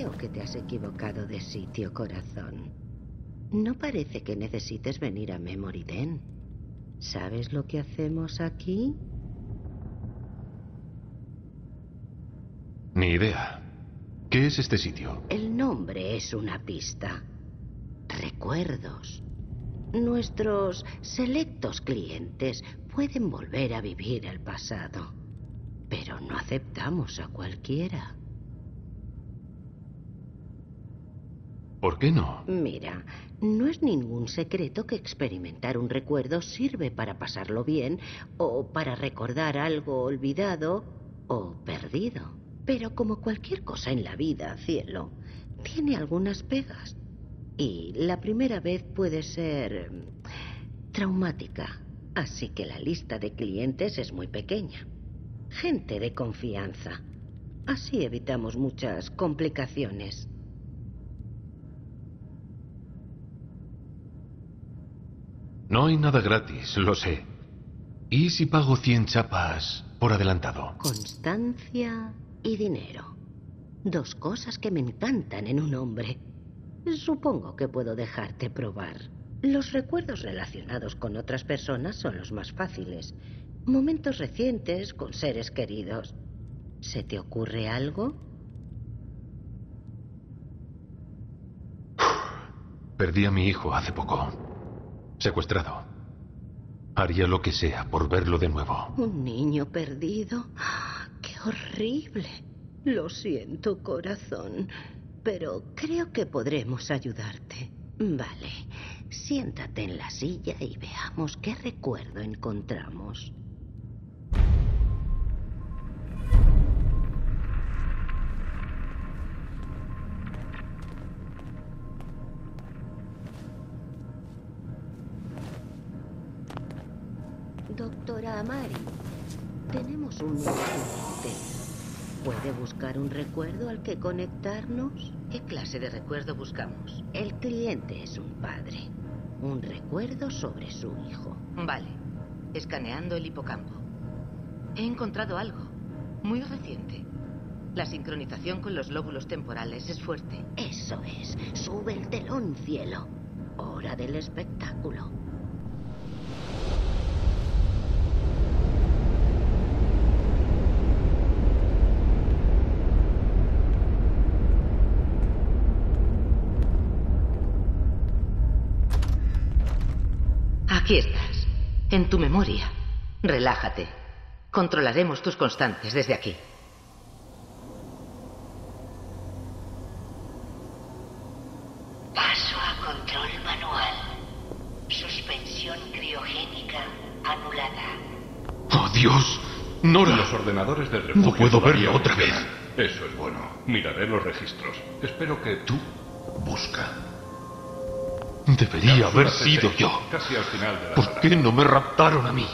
Creo que te has equivocado de sitio, corazón. No parece que necesites venir a Memory Den. ¿Sabes lo que hacemos aquí? Ni idea. ¿Qué es este sitio? El nombre es una pista. Recuerdos. Nuestros selectos clientes pueden volver a vivir el pasado, pero no aceptamos a cualquiera. ¿Por qué no? Mira, no es ningún secreto que experimentar un recuerdo sirve para pasarlo bien o para recordar algo olvidado o perdido. Pero como cualquier cosa en la vida, cielo, tiene algunas pegas. Y la primera vez puede ser mm, traumática. Así que la lista de clientes es muy pequeña. Gente de confianza. Así evitamos muchas complicaciones. No hay nada gratis, lo sé. ¿Y si pago 100 chapas por adelantado? Constancia y dinero. Dos cosas que me encantan en un hombre. Supongo que puedo dejarte probar. Los recuerdos relacionados con otras personas son los más fáciles. Momentos recientes con seres queridos. ¿Se te ocurre algo? Perdí a mi hijo hace poco. Secuestrado. Haría lo que sea por verlo de nuevo. ¿Un niño perdido? ¡Qué horrible! Lo siento, corazón, pero creo que podremos ayudarte. Vale, siéntate en la silla y veamos qué recuerdo encontramos. Amari, tenemos un cliente. ¿Puede buscar un recuerdo al que conectarnos? ¿Qué clase de recuerdo buscamos? El cliente es un padre. Un recuerdo sobre su hijo. Vale. Escaneando el hipocampo. He encontrado algo. Muy reciente. La sincronización con los lóbulos temporales es fuerte. Eso es. Sube el telón, cielo. Hora del espectáculo. Aquí estás, en tu memoria. Relájate. Controlaremos tus constantes desde aquí. Paso a control manual. Suspensión criogénica anulada. ¡Oh, Dios! ¡Nora! Los ordenadores del refugio No puedo verlo otra vez. Eso es bueno. Miraré los registros. Espero que tú busca. Debería haber sido C6, yo. Casi al final de la ¿Por qué no me raptaron a mí?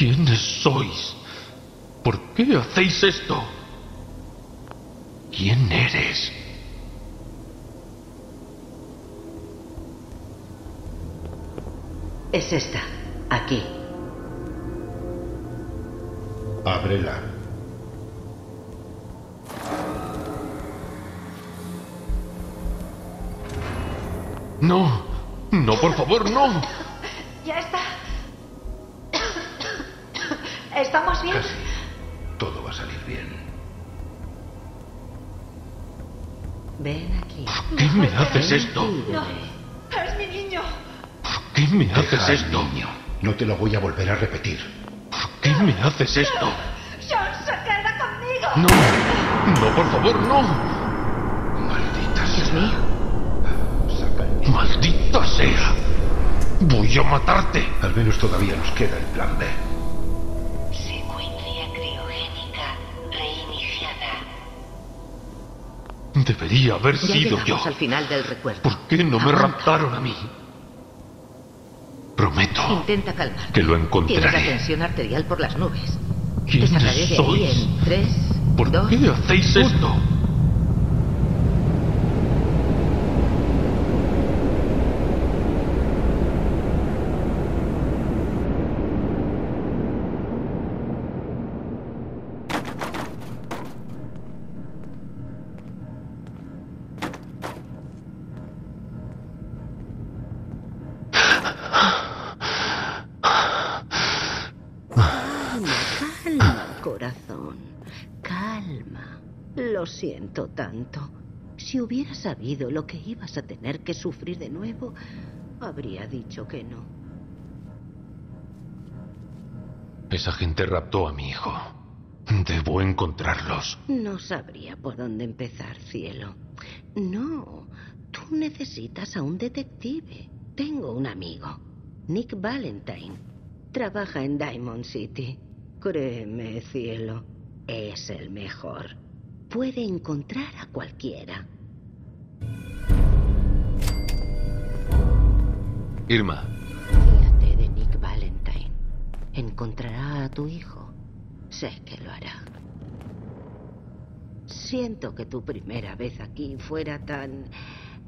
¿Quiénes sois? ¿Por qué hacéis esto? ¿Quién eres? Es esta. Aquí. Ábrela. No, no, por favor, no. Ya está. ¿Estamos bien? Casi. Todo va a salir bien. Ven aquí. ¿Qué me haces esto? No. Es mi niño. ¿Qué me haces Deja esto? niño. No te lo voy a volver a repetir. ¿Qué me haces esto? Sean, se queda conmigo. No, no, por favor, no. Maldita Dios sea. mío. Niño. Maldita sea. Voy a matarte. Al menos todavía nos queda el plan B. Debería haber Ya sido yo. al final del recuerdo. ¿Por qué no me Aguanta. raptaron a mí? Prometo Intenta calmar. que lo Tienes la encontraré. tensión arterial por las nubes. Te ¿Quiénes sacaré de ahí sois? en tres, ¿Por dos... qué hacéis esto? Calma, calma, corazón. Calma. Lo siento tanto. Si hubiera sabido lo que ibas a tener que sufrir de nuevo, habría dicho que no. Esa gente raptó a mi hijo. Debo encontrarlos. No sabría por dónde empezar, cielo. No, tú necesitas a un detective. Tengo un amigo, Nick Valentine. Trabaja en Diamond City. Créeme, cielo, es el mejor. Puede encontrar a cualquiera. Irma, Fíjate de Nick Valentine. Encontrará a tu hijo. Sé que lo hará. Siento que tu primera vez aquí fuera tan...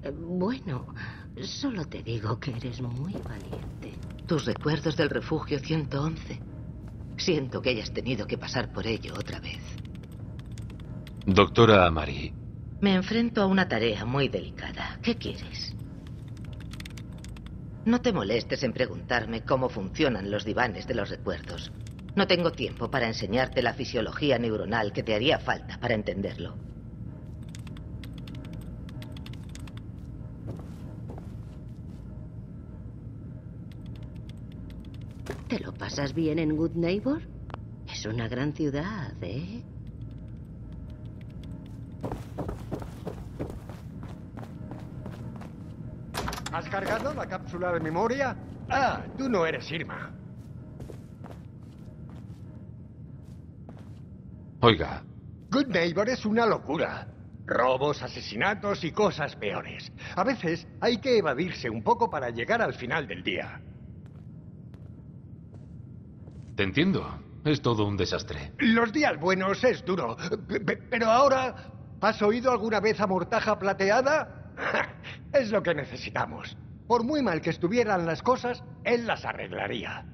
eh, Bueno, solo te digo que eres muy valiente. Tus recuerdos del refugio 111. Siento que hayas tenido que pasar por ello otra vez. doctora Amari, Me enfrento a una tarea muy delicada. ¿Qué quieres? No te molestes en preguntarme cómo funcionan los divanes de los recuerdos. No tengo tiempo para enseñarte la fisiología neuronal que te haría falta para entenderlo. ¿Te lo pasas bien en Good Neighbor? Es una gran ciudad, ¿eh? ¿Has cargado la cápsula de memoria? Ah, tú no eres Irma. oiga, Good Neighbor es una locura. Robos, asesinatos y cosas peores. A veces hay que evadirse un poco para llegar al final del día. Te entiendo. Es todo un desastre. Los días buenos es duro. Pe- pe- Pero ahora, ¿has oído alguna vez a Mortaja Plateada? Es lo que necesitamos. Por muy mal que estuvieran las cosas, él las arreglaría.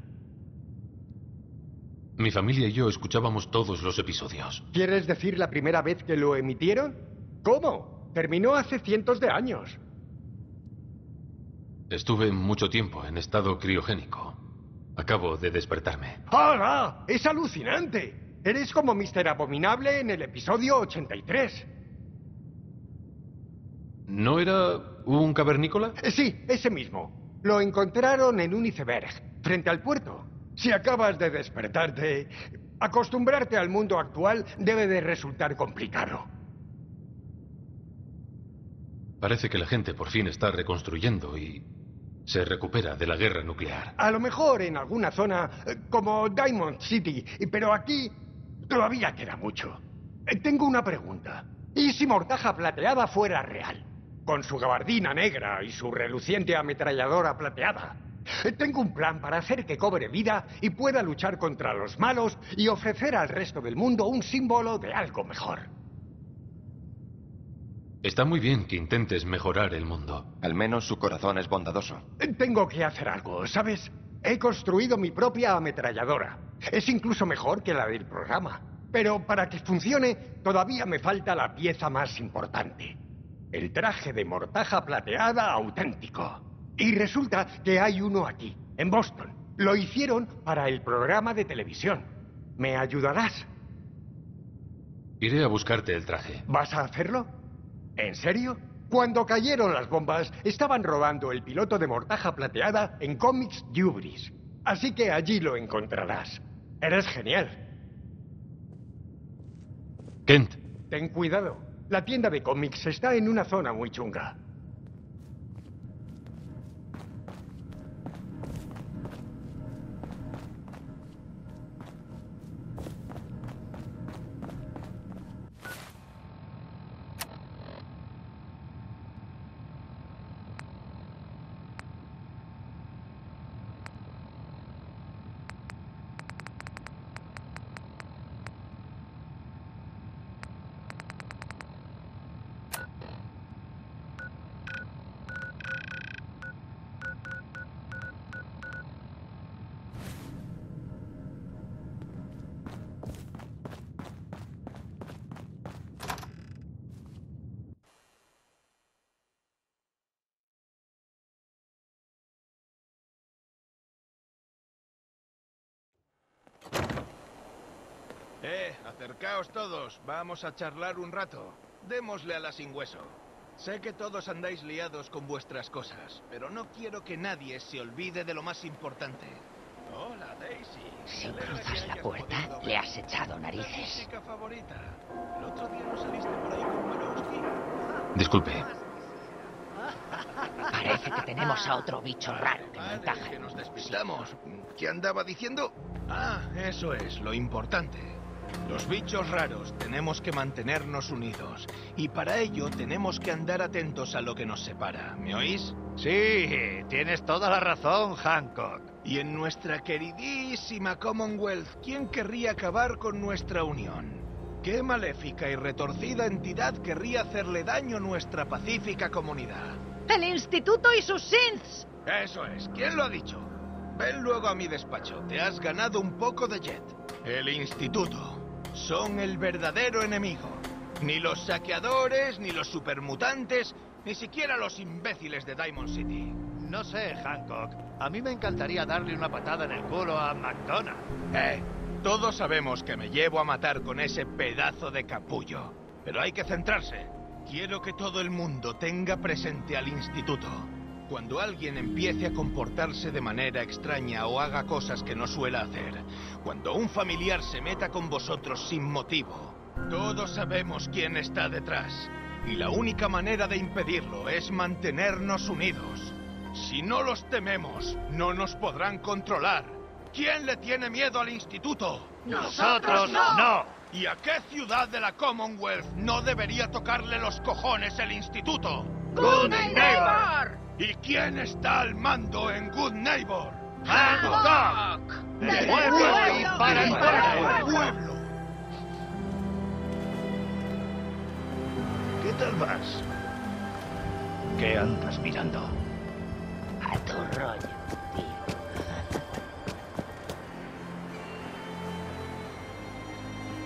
Mi familia y yo escuchábamos todos los episodios. ¿Quieres decir la primera vez que lo emitieron? ¿Cómo? Terminó hace cientos de años. Estuve mucho tiempo en estado criogénico. Acabo de despertarme. ¡Hala! ¡Es alucinante! Eres como Mr. Abominable en el episodio 83. ¿No era un cavernícola? Eh, Sí, ese mismo. Lo encontraron en un iceberg, frente al puerto. Si acabas de despertarte, acostumbrarte al mundo actual debe de resultar complicado. Parece que la gente por fin está reconstruyendo y se recupera de la guerra nuclear. A lo mejor en alguna zona eh, como Diamond City, pero aquí todavía queda mucho. Eh, Tengo una pregunta. ¿Y si Mortaja Plateada fuera real? Con su gabardina negra y su reluciente ametralladora plateada. Eh, Tengo un plan para hacer que cobre vida y pueda luchar contra los malos y ofrecer al resto del mundo un símbolo de algo mejor. Está muy bien que intentes mejorar el mundo. Al menos su corazón es bondadoso. Tengo que hacer algo, ¿sabes? He construido mi propia ametralladora. Es incluso mejor que la del programa. Pero para que funcione, todavía me falta la pieza más importante. El traje de mortaja plateada auténtico. Y resulta que hay uno aquí, en Boston. Lo hicieron para el programa de televisión. ¿Me ayudarás? Iré a buscarte el traje. ¿Vas a hacerlo? ¿En serio? Cuando cayeron las bombas, estaban rodando el piloto de mortaja plateada en Comics Dubris. Así que allí lo encontrarás. Eres genial. Kent, Ten cuidado. La tienda de cómics está en una zona muy chunga. Eh, acercaos todos. Vamos a charlar un rato. Démosle a la sin hueso. Sé que todos andáis liados con vuestras cosas, pero no quiero que nadie se olvide de lo más importante. Hola, Daisy. Si cruzas la puerta, le has echado ¿Es narices. tu chica favorita? El otro día no saliste por ahí con Warowski. disculpe. Parece que tenemos a otro bicho raro que Vale, montaje. que nos despistamos. ¿Qué andaba diciendo? Ah, eso es, lo importante. Los bichos raros tenemos que mantenernos unidos. Y para ello tenemos que andar atentos a lo que nos separa. ¿Me oís? Sí, tienes toda la razón, Hancock. Y en nuestra queridísima Commonwealth, ¿quién querría acabar con nuestra unión? ¿Qué maléfica y retorcida entidad querría hacerle daño a nuestra pacífica comunidad? El instituto y sus synths. Eso es, ¿quién lo ha dicho? Ven luego a mi despacho, te has ganado un poco de jet. El instituto son el verdadero enemigo. Ni los saqueadores, ni los supermutantes, ni siquiera los imbéciles de Diamond City. No sé, Hancock. A mí me encantaría darle una patada en el culo a McDonald. Eh, todos sabemos que me llevo a matar con ese pedazo de capullo. Pero hay que centrarse. Quiero que todo el mundo tenga presente al instituto. Cuando alguien empiece a comportarse de manera extraña o haga cosas que no suele hacer. Cuando un familiar se meta con vosotros sin motivo. Todos sabemos quién está detrás. Y la única manera de impedirlo es mantenernos unidos. Si no los tememos, no nos podrán controlar. ¿Quién le tiene miedo al instituto? Nosotros no. ¿Y a qué ciudad de la Commonwealth no debería tocarle los cojones el instituto? ¿Y quién está al mando en Good Neighbor? Hancock. De pueblo y para el ¡El pueblo. pueblo! ¿Qué tal vas? ¿Qué andas mirando? A tu rollo, tío.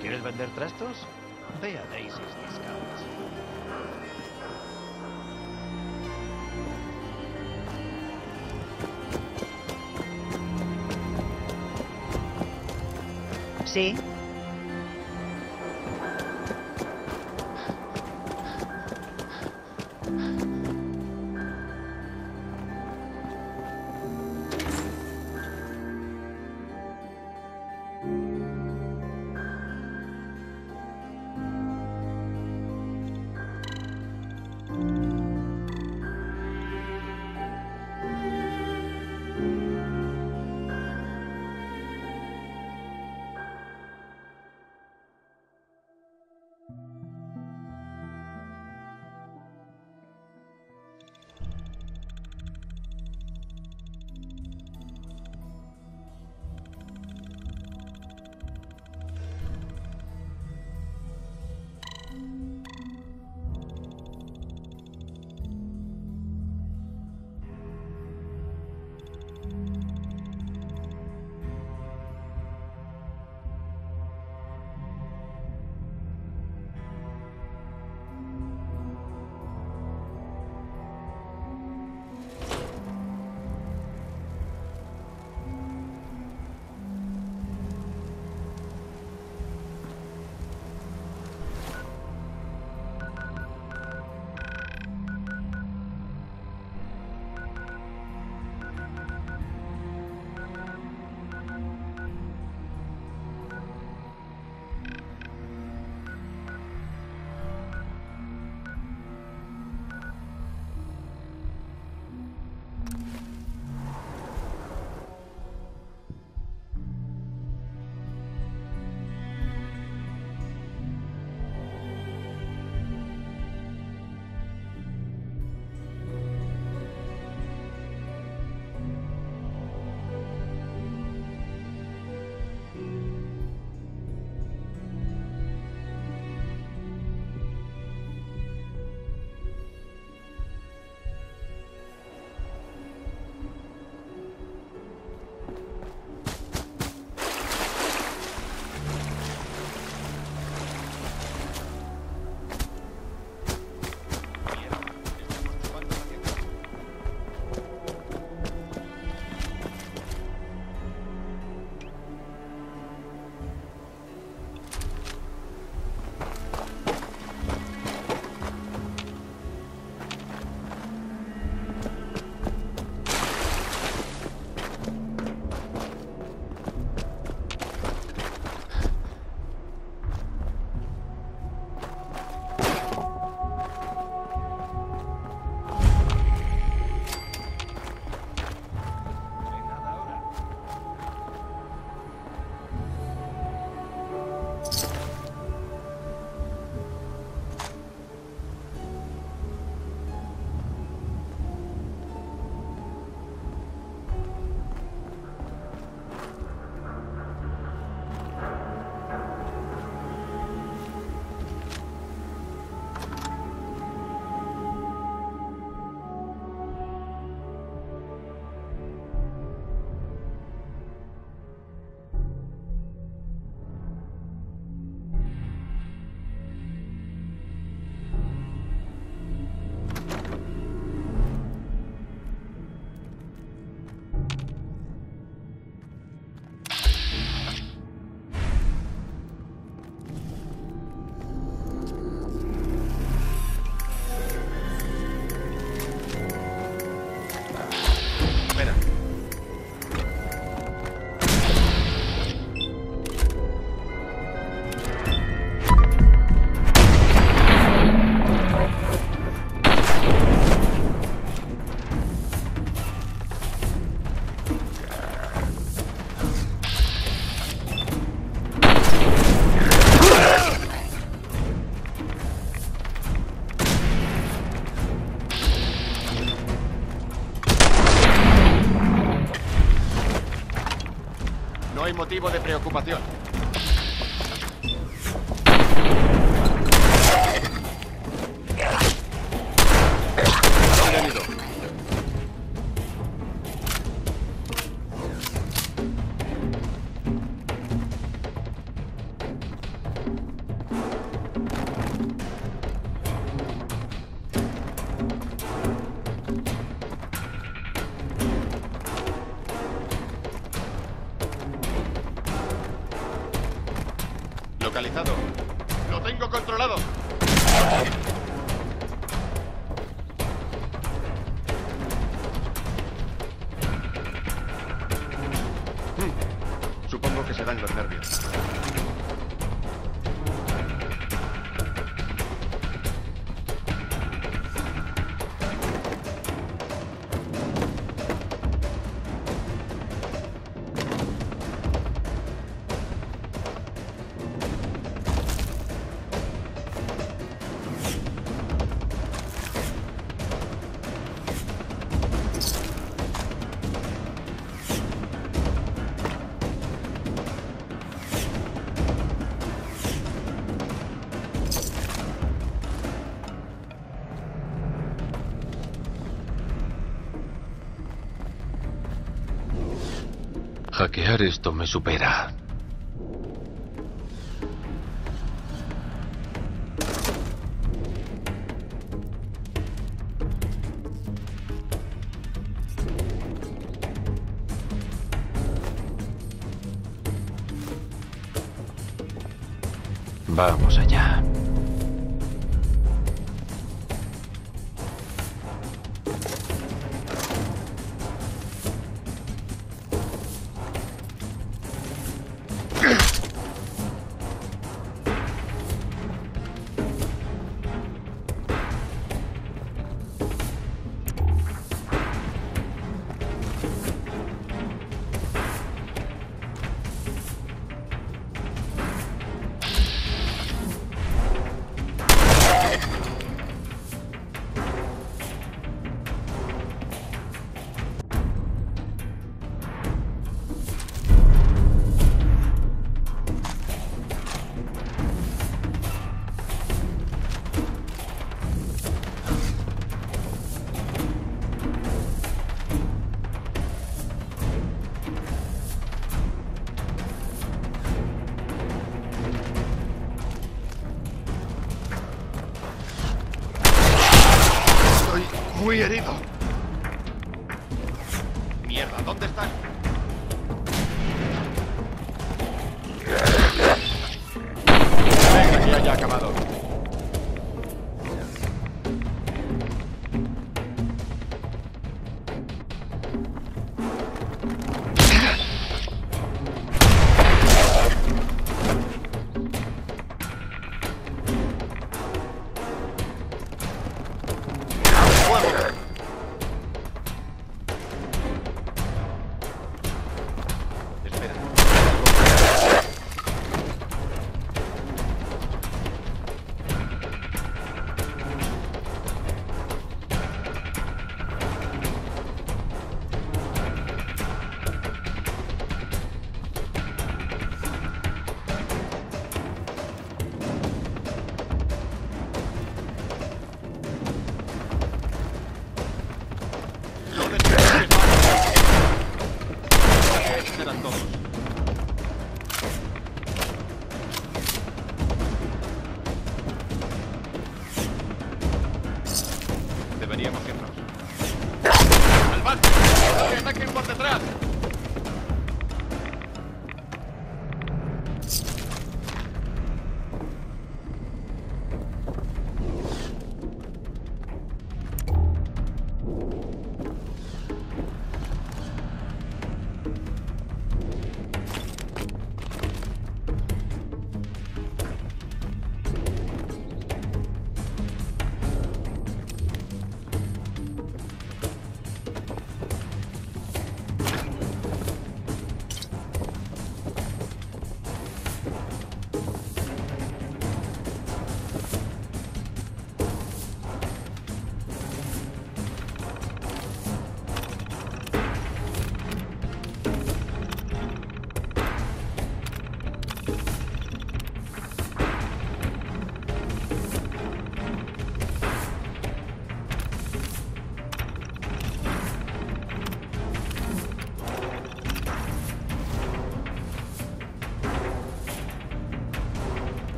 ¿Quieres vender trastos? Ve a Daisy's Discounts. Sí. No hay motivo de preocupación. Hackear esto me supera. Vamos. herido.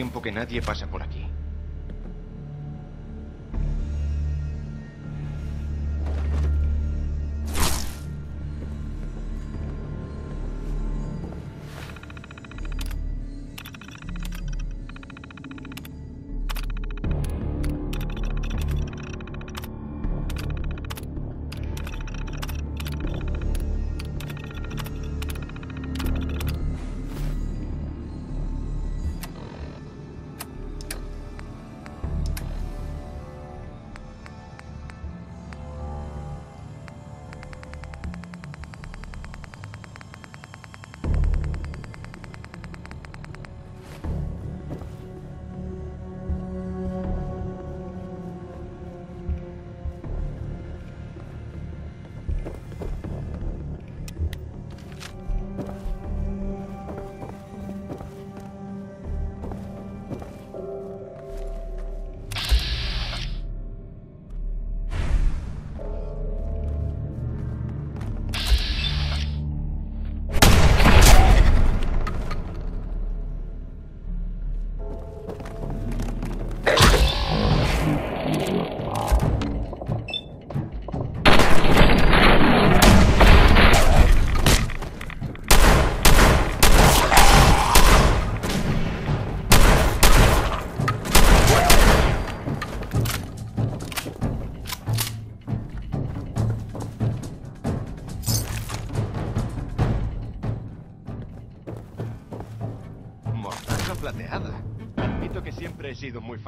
Tiempo que nadie pasa por aquí.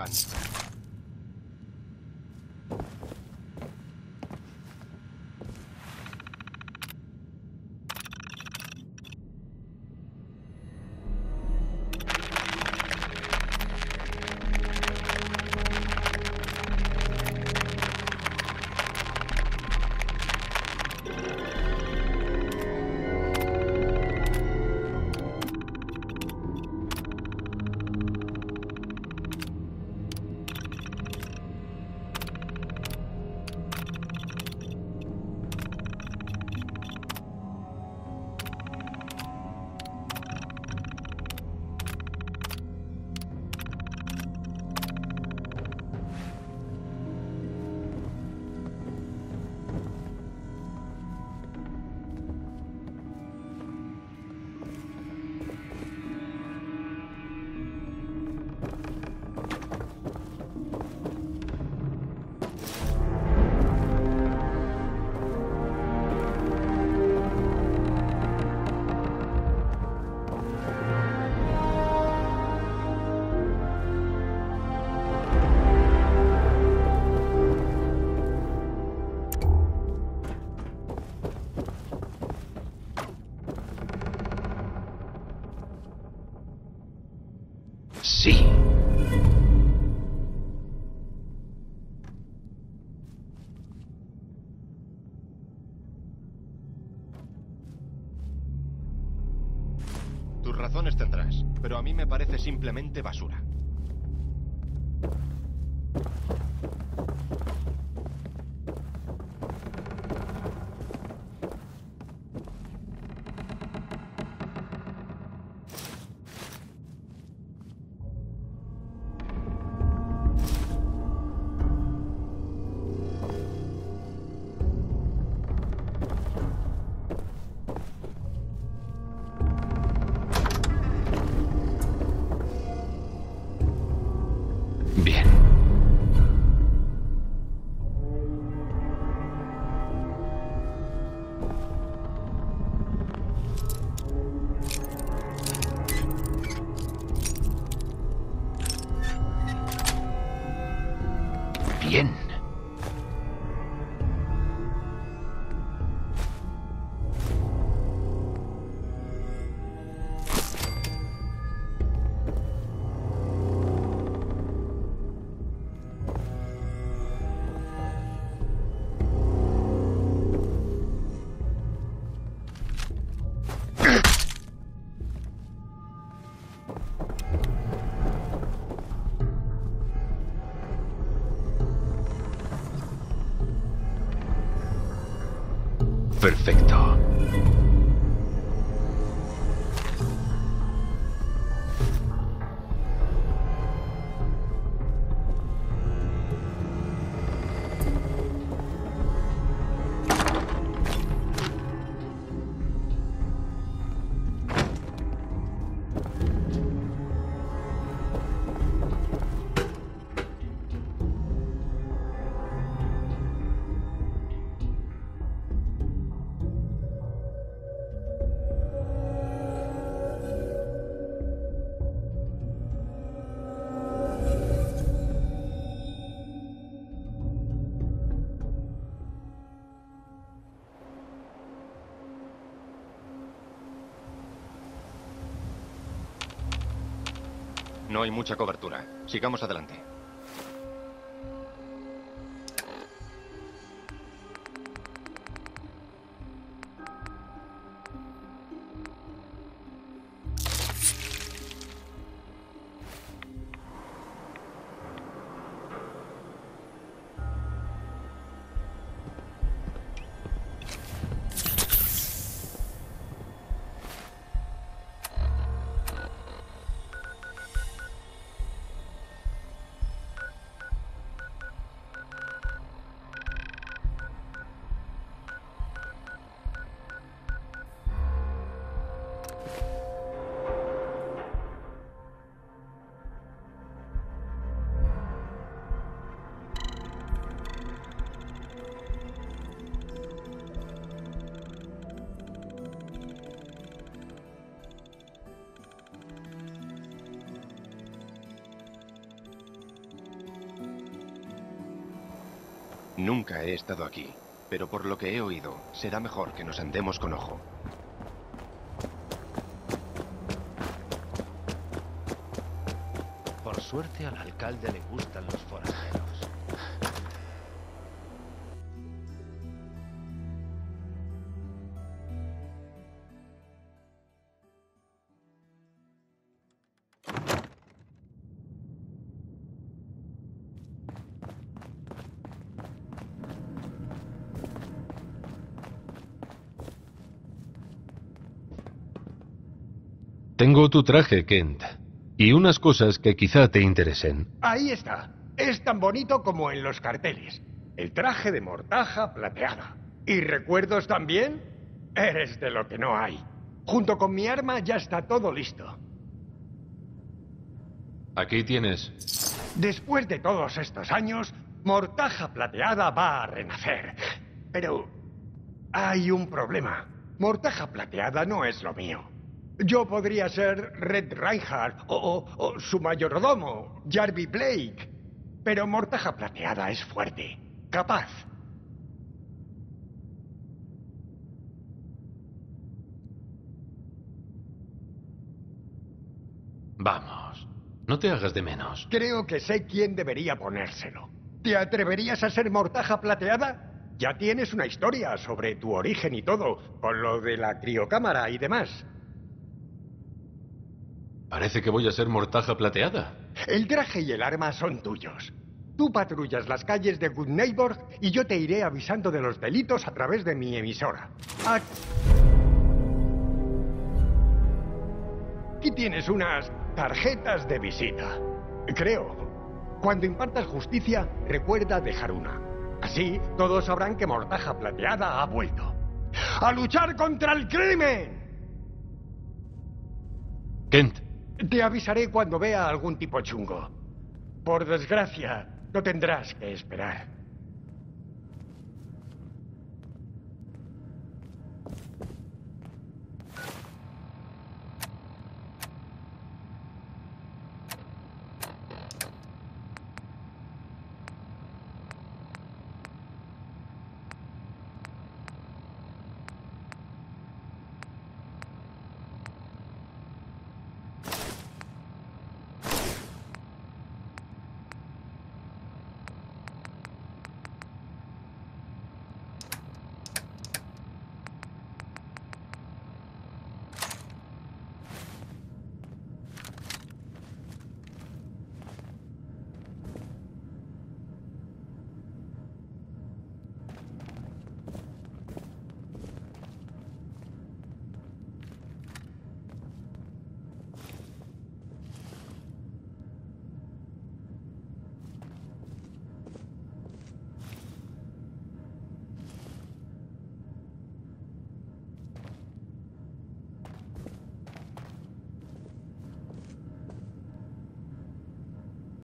Sido Sí. Tus razones tendrás, pero a mí me parece simplemente basura. Perfecto. No hay mucha cobertura. Sigamos adelante. Nunca he estado aquí, pero por lo que he oído, será mejor que nos andemos con ojo. Por suerte al alcalde le gustan los forasteros. Tu traje, Kent. Y unas cosas que quizá te interesen. Ahí está. Es tan bonito como en los carteles. El traje de mortaja plateada. ¿Y recuerdos también? Eres de lo que no hay. Junto con mi arma ya está todo listo. Aquí tienes. Después de todos estos años, Mortaja Plateada va a renacer. Pero hay un problema. Mortaja Plateada no es lo mío. Yo podría ser Red Reinhardt o, o- o su mayordomo, Jarvie Blake. Pero Mortaja Plateada es fuerte, capaz. Vamos. No te hagas de menos. Creo que sé quién debería ponérselo. ¿Te atreverías a ser mortaja plateada? Ya tienes una historia sobre tu origen y todo, con lo de la criocámara y demás. Parece que voy a ser mortaja plateada. El traje y el arma son tuyos. Tú patrullas las calles de Good Neighbor y yo te iré avisando de los delitos a través de mi emisora. Aquí tienes unas tarjetas de visita. Creo. Cuando impartas justicia, recuerda dejar una. Así todos sabrán que Mortaja Plateada ha vuelto. ¡A luchar contra el crimen! Kent. Te avisaré cuando vea algún tipo chungo. Por desgracia, no tendrás que esperar.